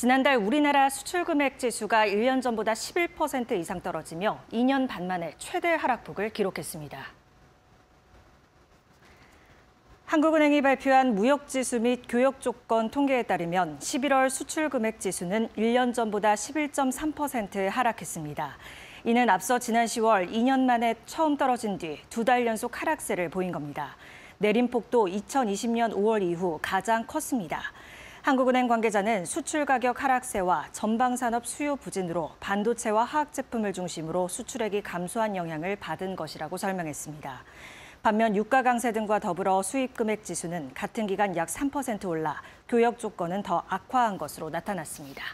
지난달 우리나라 수출 금액 지수가 1년 전보다 11% 이상 떨어지며 2년 반 만에 최대 하락폭을 기록했습니다. 한국은행이 발표한 무역지수 및 교역 조건 통계에 따르면 11월 수출 금액 지수는 1년 전보다 11.3% 하락했습니다. 이는 앞서 지난 10월 2년 만에 처음 떨어진 뒤 두 달 연속 하락세를 보인 겁니다. 내림폭도 2020년 5월 이후 가장 컸습니다. 한국은행 관계자는 수출 가격 하락세와 전방산업 수요 부진으로 반도체와 화학 제품을 중심으로 수출액이 감소한 영향을 받은 것이라고 설명했습니다. 반면 유가 강세 등과 더불어 수입 금액 지수는 같은 기간 약 3% 올라 교역 조건은 더 악화한 것으로 나타났습니다.